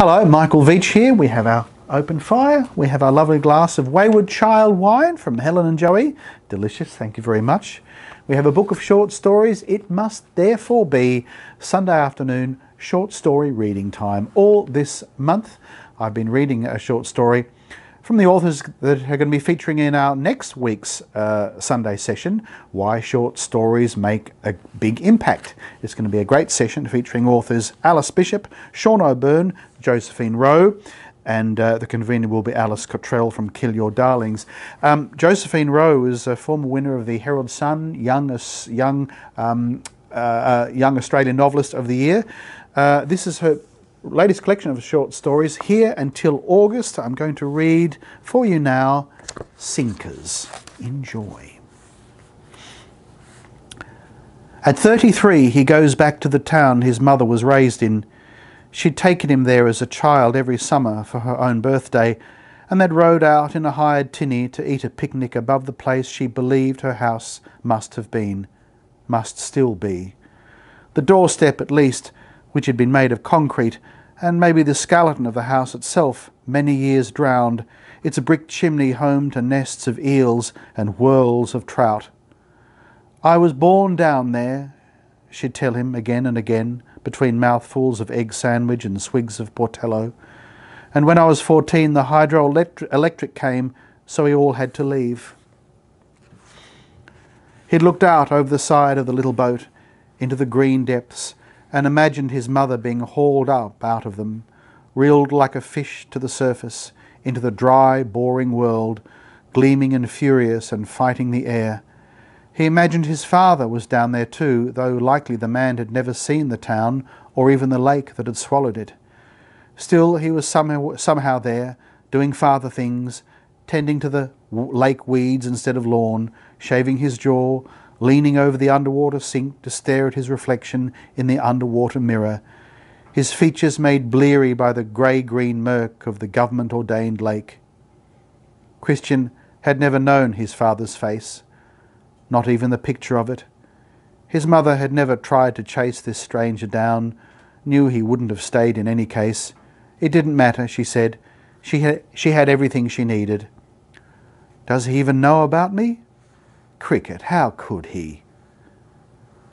Hello, Michael Veitch here. We have our open fire. We have our lovely glass of Wayward Child wine from Helen and Joey. Delicious, thank you very much. We have a book of short stories. It must therefore be Sunday afternoon short story reading time. All this month, I've been reading a short story from the authors that are going to be featuring in our next week's uh, Sunday session, Why Short Stories Make a Big Impact. It's going to be a great session featuring authors Alice Bishop, Sean O'Beirne, Josephine Rowe, and uh, the convener will be Alice Cottrell from Kill Your Darlings. Um, Josephine Rowe is a former winner of the Herald Sun Young, young, um, uh, uh, young Australian Novelist of the Year. Uh, this is her latest collection of short stories here until August. I'm going to read for you now Sinkers. Enjoy. At 33, he goes back to the town his mother was raised in. She'd taken him there as a child every summer for her own birthday, and they'd rode out in a hired tinny to eat a picnic above the place she believed her house must have been, must still be. The doorstep, at least, which had been made of concrete, and maybe the skeleton of the house itself, many years drowned, its brick chimney home to nests of eels and whirls of trout. I was born down there, she'd tell him again and again, between mouthfuls of egg sandwich and swigs of Portello. And when I was fourteen, the hydroelectric came, so we all had to leave. He'd looked out over the side of the little boat into the green depths and imagined his mother being hauled up out of them, reeled like a fish to the surface, into the dry, boring world, gleaming and furious and fighting the air. He imagined his father was down there too, though likely the man had never seen the town or even the lake that had swallowed it. Still, he was somehow, somehow there, doing father things, tending to the lake weeds instead of lawn, shaving his jaw, leaning over the underwater sink to stare at his reflection in the underwater mirror, his features made bleary by the grey-green murk of the government-ordained lake. Christian had never known his father's face, not even the picture of it. His mother had never tried to chase this stranger down, knew he wouldn't have stayed in any case. It didn't matter, she said. She had, she had everything she needed. Does he even know about me? Cricket, how could he?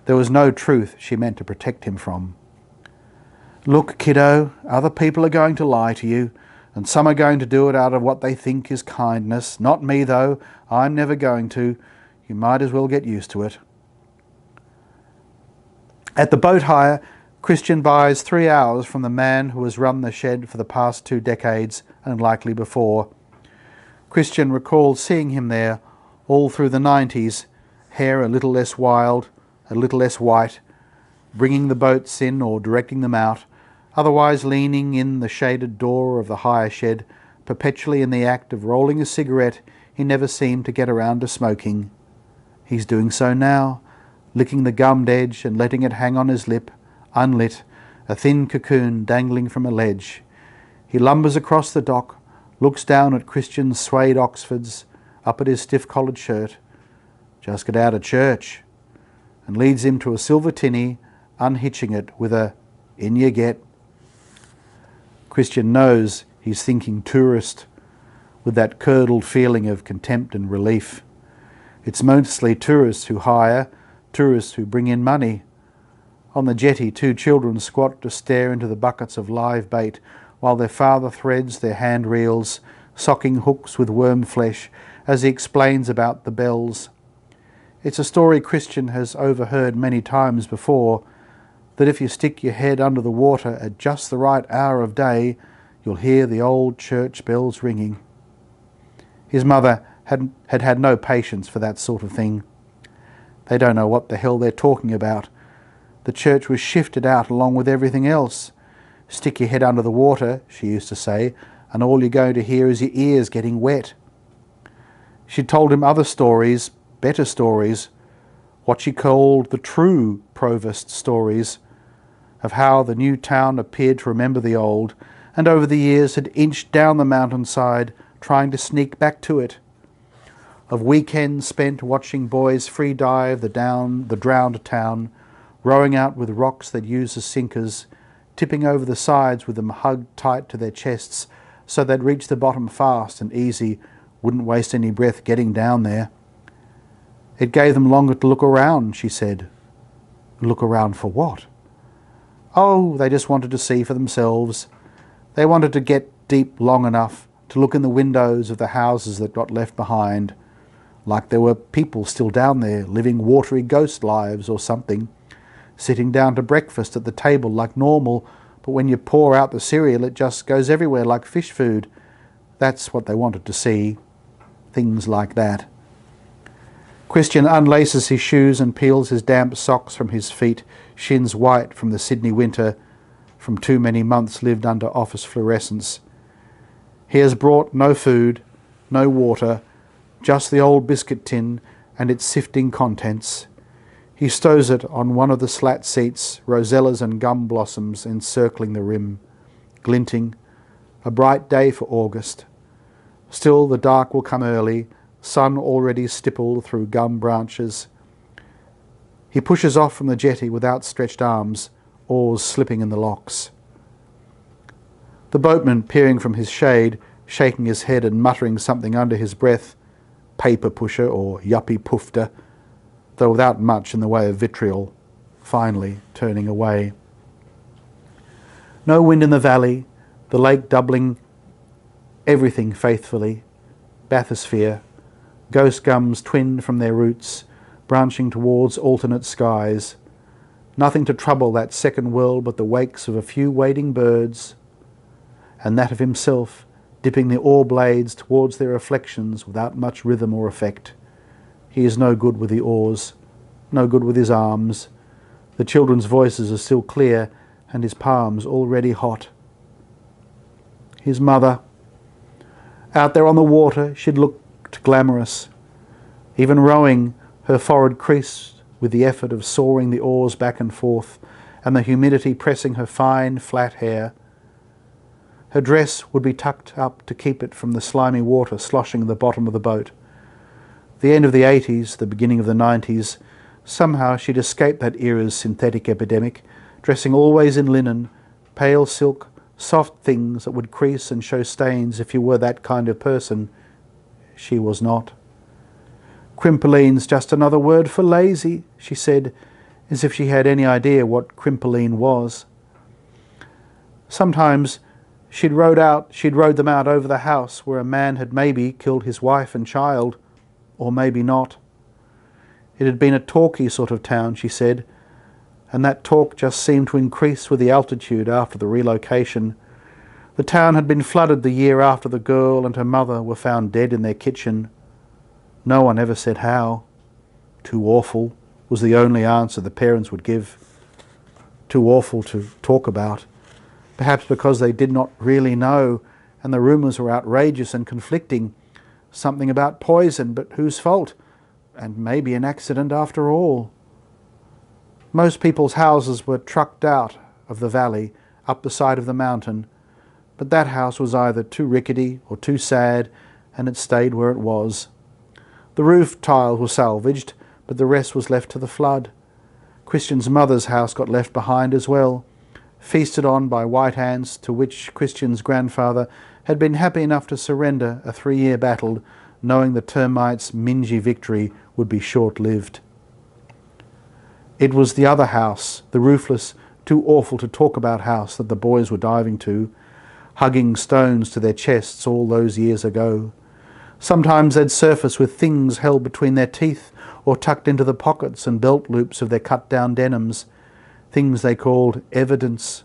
There was no truth she meant to protect him from. Look, kiddo, other people are going to lie to you, and some are going to do it out of what they think is kindness. Not me, though. I'm never going to. You might as well get used to it. At the boat hire, Christian buys three hours from the man who has run the shed for the past two decades and likely before. Christian recalls seeing him there all through the 90s, hair a little less wild, a little less white, bringing the boats in or directing them out, otherwise leaning in the shaded door of the hire shed, perpetually in the act of rolling a cigarette he never seemed to get around to smoking. He's doing so now, licking the gummed edge and letting it hang on his lip, unlit, a thin cocoon dangling from a ledge. He lumbers across the dock, looks down at Christian's suede Oxfords, up at his stiff collared shirt, just got out of church, and leads him to a silver tinny, unhitching it with a in you get. Christian knows he's thinking tourist, with that curdled feeling of contempt and relief. It's mostly tourists who hire, tourists who bring in money. On the jetty, two children squat to stare into the buckets of live bait while their father threads their hand reels, socking hooks with worm flesh as he explains about the bells. It's a story Christian has overheard many times before, that if you stick your head under the water at just the right hour of day, you'll hear the old church bells ringing. His mother had, had had no patience for that sort of thing. They don't know what the hell they're talking about. The church was shifted out along with everything else. Stick your head under the water, she used to say, and all you're going to hear is your ears getting wet. She told him other stories, better stories, what she called the true Provost stories, of how the new town appeared to remember the old, and over the years had inched down the mountainside, trying to sneak back to it. Of weekends spent watching boys free dive the down the drowned town, rowing out with rocks that use as sinkers, tipping over the sides with them hugged tight to their chests so they'd reach the bottom fast and easy, wouldn't waste any breath getting down there. It gave them longer to look around, she said. Look around for what? Oh, they just wanted to see for themselves. They wanted to get deep long enough to look in the windows of the houses that got left behind, like there were people still down there living watery ghost lives or something, sitting down to breakfast at the table like normal, but when you pour out the cereal it just goes everywhere like fish food. That's what they wanted to see. Things like that. Christian unlaces his shoes and peels his damp socks from his feet, shins white from the Sydney winter, from too many months lived under office fluorescence. He has brought no food, no water, just the old biscuit tin and its sifting contents. He stows it on one of the slat seats, rosellas and gum blossoms encircling the rim, glinting, a bright day for August. Still the dark will come early, sun already stippled through gum branches. He pushes off from the jetty with outstretched arms, oars slipping in the locks. The boatman, peering from his shade, shaking his head and muttering something under his breath, paper pusher or yuppie poofter, though without much in the way of vitriol, finally turning away. No wind in the valley, the lake doubling everything faithfully, bathysphere, ghost gums twinned from their roots, branching towards alternate skies. Nothing to trouble that second world but the wakes of a few wading birds, and that of himself, dipping the oar blades towards their reflections without much rhythm or effect. He is no good with the oars, no good with his arms. The children's voices are still clear, and his palms already hot. His mother. Out there on the water, she'd looked glamorous. Even rowing, her forehead creased with the effort of sawing the oars back and forth, and the humidity pressing her fine, flat hair. Her dress would be tucked up to keep it from the slimy water sloshing the bottom of the boat. The end of the 80s, the beginning of the 90s, somehow she'd escaped that era's synthetic epidemic, dressing always in linen, pale silk, soft things that would crease and show stains if you were that kind of person. She was not. Crimpoline's just another word for lazy, she said, as if she had any idea what crimpoline was. Sometimes She'd rowed out, she'd rowed them out over the house where a man had maybe killed his wife and child, or maybe not. It had been a talky sort of town, she said, and that talk just seemed to increase with the altitude after the relocation. The town had been flooded the year after the girl and her mother were found dead in their kitchen. No one ever said how. Too awful was the only answer the parents would give. Too awful to talk about perhaps because they did not really know and the rumours were outrageous and conflicting. Something about poison, but whose fault? And maybe an accident after all. Most people's houses were trucked out of the valley up the side of the mountain, but that house was either too rickety or too sad, and it stayed where it was. The roof tiles were salvaged, but the rest was left to the flood. Christian's mother's house got left behind as well feasted on by white ants to which Christian's grandfather had been happy enough to surrender a three-year battle, knowing the termites' mingy victory would be short-lived. It was the other house, the roofless, too awful to talk about house that the boys were diving to, hugging stones to their chests all those years ago. Sometimes they'd surface with things held between their teeth or tucked into the pockets and belt loops of their cut-down denims, things they called evidence,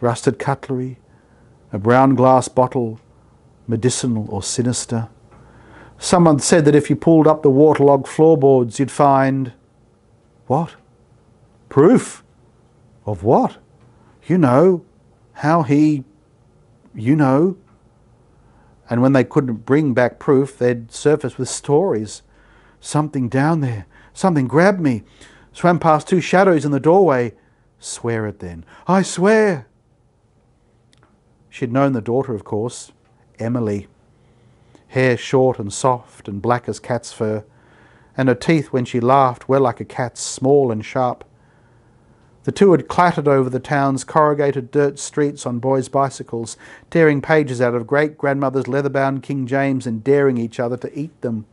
rusted cutlery, a brown glass bottle, medicinal or sinister. Someone said that if you pulled up the waterlogged floorboards, you'd find. What? Proof? Of what? You know, how he. You know. And when they couldn't bring back proof, they'd surface with stories. Something down there. Something grabbed me. Swam past two shadows in the doorway. Swear it then. I swear. She'd known the daughter, of course, Emily. Hair short and soft and black as cat's fur, and her teeth when she laughed were like a cat's, small and sharp. The two had clattered over the town's corrugated dirt streets on boys' bicycles, tearing pages out of great grandmother's leather bound King James and daring each other to eat them.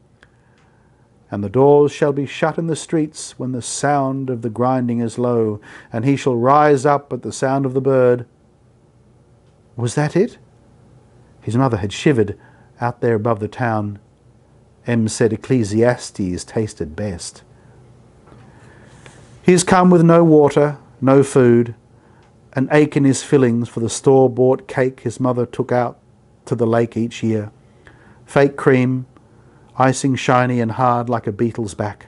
And the doors shall be shut in the streets when the sound of the grinding is low, and he shall rise up at the sound of the bird. Was that it? His mother had shivered out there above the town. Em said Ecclesiastes tasted best. He has come with no water, no food, an ache in his fillings for the store bought cake his mother took out to the lake each year. Fake cream, icing shiny and hard like a beetle's back.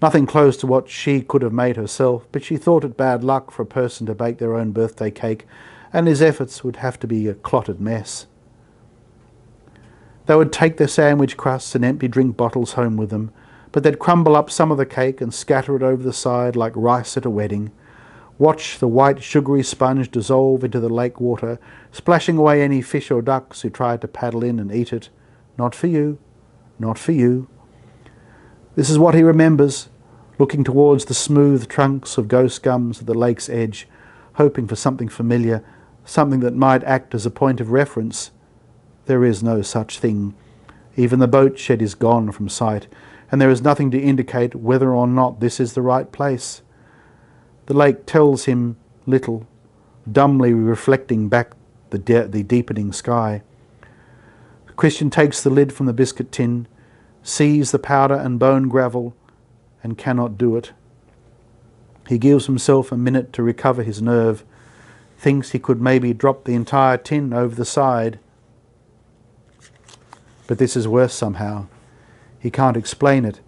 Nothing close to what she could have made herself, but she thought it bad luck for a person to bake their own birthday cake, and his efforts would have to be a clotted mess. They would take their sandwich crusts and empty drink bottles home with them, but they'd crumble up some of the cake and scatter it over the side like rice at a wedding. Watch the white sugary sponge dissolve into the lake water, splashing away any fish or ducks who tried to paddle in and eat it. Not for you, not for you. This is what he remembers, looking towards the smooth trunks of ghost gums at the lake's edge, hoping for something familiar, something that might act as a point of reference. There is no such thing. Even the boat shed is gone from sight, and there is nothing to indicate whether or not this is the right place. The lake tells him little, dumbly reflecting back the, de- the deepening sky. Christian takes the lid from the biscuit tin, sees the powder and bone gravel, and cannot do it. He gives himself a minute to recover his nerve, thinks he could maybe drop the entire tin over the side. But this is worse somehow. He can't explain it,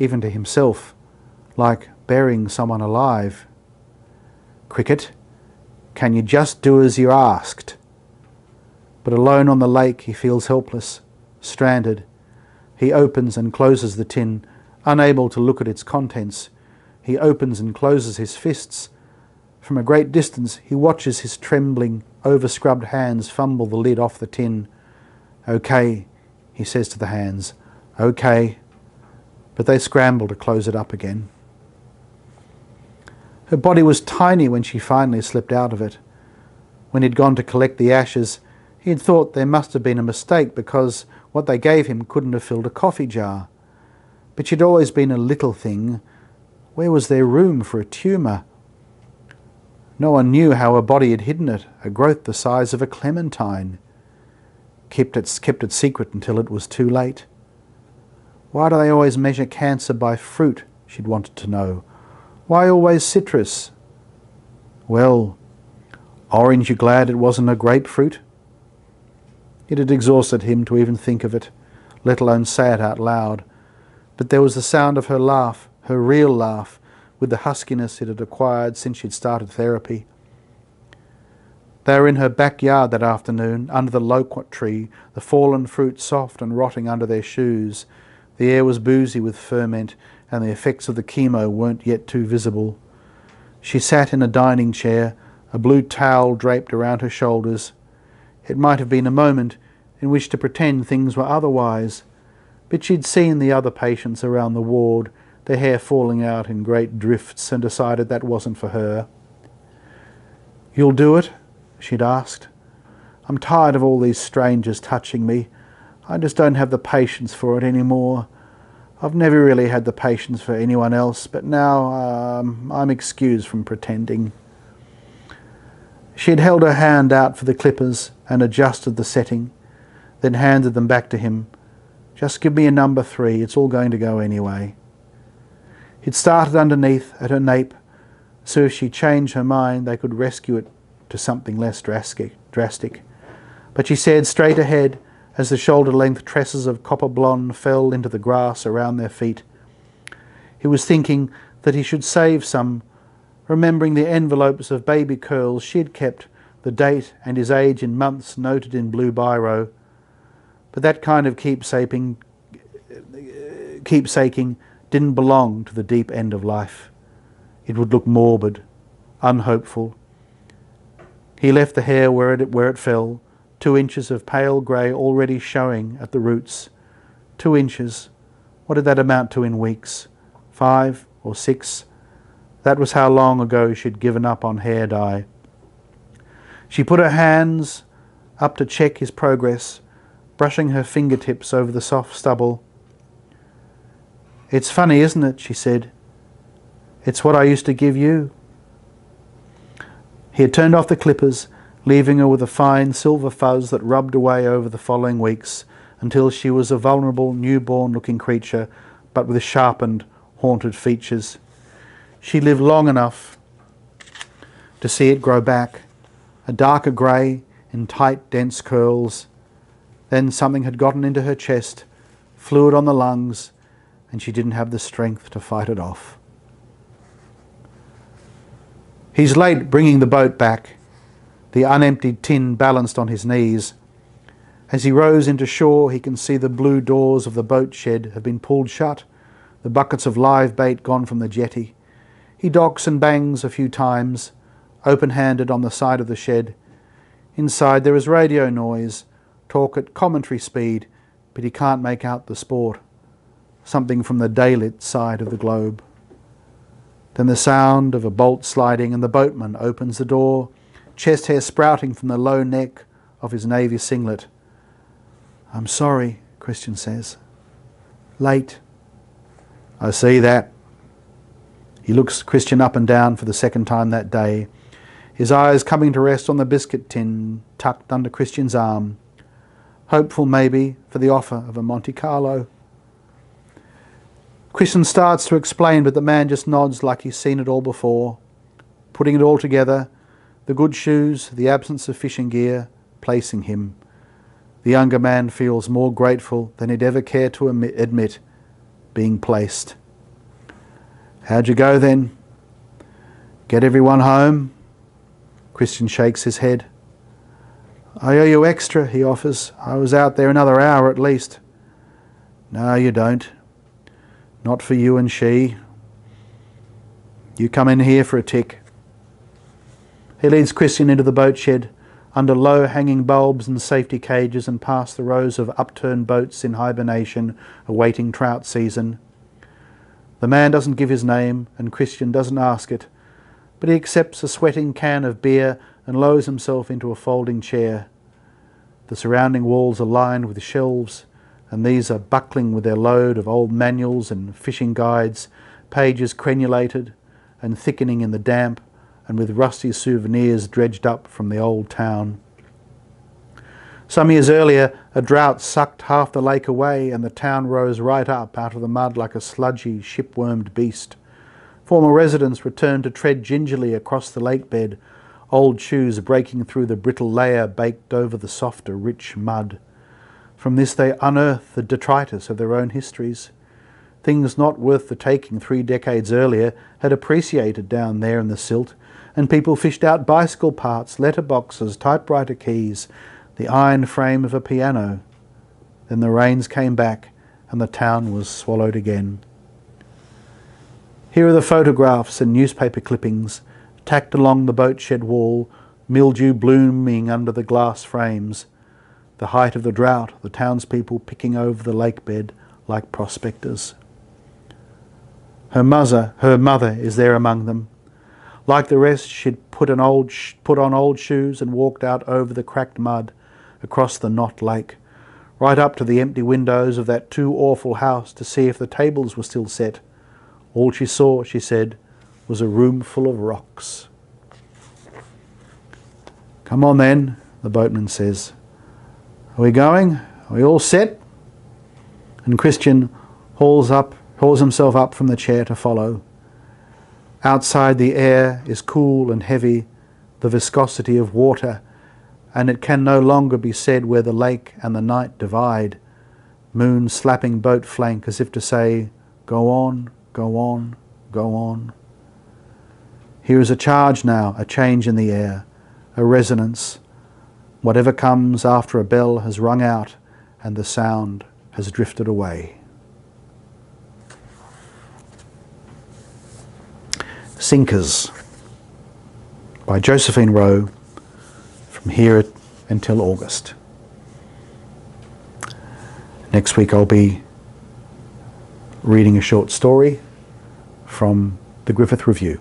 even to himself, like burying someone alive. Cricket, can you just do as you're asked? But alone on the lake, he feels helpless, stranded. He opens and closes the tin, unable to look at its contents. He opens and closes his fists. From a great distance, he watches his trembling, over-scrubbed hands fumble the lid off the tin. Okay, he says to the hands. Okay. But they scramble to close it up again. Her body was tiny when she finally slipped out of it. When he'd gone to collect the ashes, he had thought there must have been a mistake because what they gave him couldn't have filled a coffee jar. But she'd always been a little thing. Where was there room for a tumour? No one knew how her body had hidden it, a growth the size of a clementine. Kept it, kept it secret until it was too late. Why do they always measure cancer by fruit? She'd wanted to know. Why always citrus? Well, orange, you glad it wasn't a grapefruit? It had exhausted him to even think of it, let alone say it out loud. But there was the sound of her laugh, her real laugh, with the huskiness it had acquired since she'd started therapy. They were in her backyard that afternoon, under the loquat tree, the fallen fruit soft and rotting under their shoes. The air was boozy with ferment, and the effects of the chemo weren't yet too visible. She sat in a dining chair, a blue towel draped around her shoulders, it might have been a moment in which to pretend things were otherwise, but she'd seen the other patients around the ward, their hair falling out in great drifts, and decided that wasn't for her. You'll do it? she'd asked. I'm tired of all these strangers touching me. I just don't have the patience for it any more. I've never really had the patience for anyone else, but now um, I'm excused from pretending. She had held her hand out for the clippers and adjusted the setting, then handed them back to him. Just give me a number three, it's all going to go anyway. He'd started underneath at her nape, so if she changed her mind they could rescue it to something less drastic. drastic. But she said straight ahead as the shoulder-length tresses of copper blonde fell into the grass around their feet. He was thinking that he should save some remembering the envelopes of baby curls she had kept, the date and his age in months noted in blue biro. But that kind of keepsaking, keepsaking didn't belong to the deep end of life. It would look morbid, unhopeful. He left the hair where it, where it fell, two inches of pale grey already showing at the roots. Two inches. What did that amount to in weeks? Five or six? That was how long ago she'd given up on hair dye. She put her hands up to check his progress, brushing her fingertips over the soft stubble. It's funny, isn't it? she said. It's what I used to give you. He had turned off the clippers, leaving her with a fine silver fuzz that rubbed away over the following weeks until she was a vulnerable, newborn looking creature, but with sharpened, haunted features. She lived long enough to see it grow back, a darker grey in tight, dense curls. Then something had gotten into her chest, fluid on the lungs, and she didn't have the strength to fight it off. He's late bringing the boat back, the unemptied tin balanced on his knees. As he rows into shore, he can see the blue doors of the boat shed have been pulled shut, the buckets of live bait gone from the jetty. He docks and bangs a few times, open handed on the side of the shed. Inside there is radio noise, talk at commentary speed, but he can't make out the sport. Something from the daylit side of the globe. Then the sound of a bolt sliding, and the boatman opens the door, chest hair sprouting from the low neck of his navy singlet. I'm sorry, Christian says. Late. I see that. He looks Christian up and down for the second time that day, his eyes coming to rest on the biscuit tin tucked under Christian's arm, hopeful maybe for the offer of a Monte Carlo. Christian starts to explain, but the man just nods like he's seen it all before. Putting it all together, the good shoes, the absence of fishing gear, placing him. The younger man feels more grateful than he'd ever care to admit being placed. How'd you go then? Get everyone home? Christian shakes his head. I owe you extra, he offers. I was out there another hour at least. No, you don't. Not for you and she. You come in here for a tick. He leads Christian into the boat shed, under low hanging bulbs and safety cages, and past the rows of upturned boats in hibernation, awaiting trout season. The man doesn't give his name, and Christian doesn't ask it, but he accepts a sweating can of beer and lowers himself into a folding chair. The surrounding walls are lined with shelves and these are buckling with their load of old manuals and fishing guides, pages crenulated and thickening in the damp, and with rusty souvenirs dredged up from the old town. Some years earlier, a drought sucked half the lake away, and the town rose right up out of the mud like a sludgy, shipwormed beast. Former residents returned to tread gingerly across the lake bed, old shoes breaking through the brittle layer baked over the softer, rich mud. From this they unearthed the detritus of their own histories. Things not worth the taking three decades earlier had appreciated down there in the silt, and people fished out bicycle parts, letterboxes, typewriter keys, the iron frame of a piano. Then the rains came back, and the town was swallowed again. Here are the photographs and newspaper clippings, tacked along the boat shed wall, mildew blooming under the glass frames the height of the drought, the townspeople picking over the lake bed like prospectors. Her mother, her mother is there among them. Like the rest, she'd put, an old, put on old shoes and walked out over the cracked mud across the knot lake, right up to the empty windows of that too awful house to see if the tables were still set. All she saw, she said, was a room full of rocks. Come on then, the boatman says. Are we going? Are we all set? And Christian hauls up, hauls himself up from the chair to follow. Outside the air is cool and heavy, the viscosity of water, and it can no longer be said where the lake and the night divide. Moon slapping boat flank as if to say, Go on, go on, go on. Here is a charge now, a change in the air, a resonance, Whatever comes after a bell has rung out and the sound has drifted away. Sinkers by Josephine Rowe from here until August. Next week I'll be reading a short story from the Griffith Review.